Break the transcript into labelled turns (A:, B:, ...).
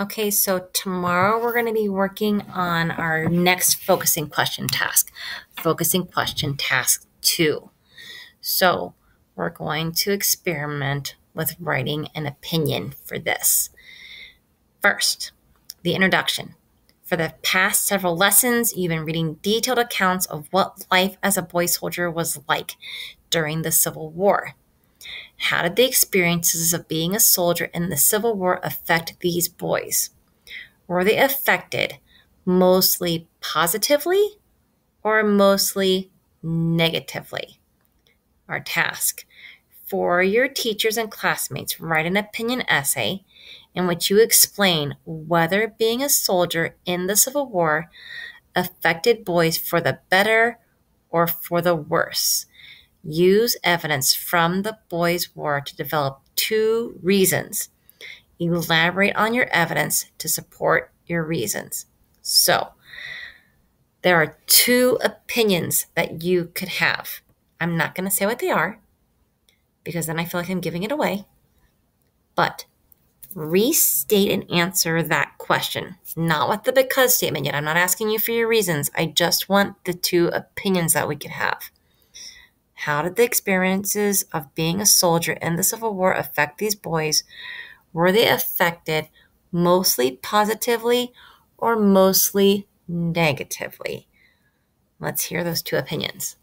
A: Okay, so tomorrow we're going to be working on our next focusing question task, focusing question task two. So we're going to experiment with writing an opinion for this. First, the introduction. For the past several lessons, you've been reading detailed accounts of what life as a boy soldier was like during the Civil War. How did the experiences of being a soldier in the Civil War affect these boys? Were they affected mostly positively or mostly negatively? Our task for your teachers and classmates, write an opinion essay in which you explain whether being a soldier in the Civil War affected boys for the better or for the worse. Use evidence from the boys' war to develop two reasons. Elaborate on your evidence to support your reasons. So, there are two opinions that you could have. I'm not going to say what they are because then I feel like I'm giving it away. But restate and answer that question, not with the because statement yet. I'm not asking you for your reasons. I just want the two opinions that we could have. How did the experiences of being a soldier in the Civil War affect these boys? Were they affected mostly positively or mostly negatively? Let's hear those two opinions.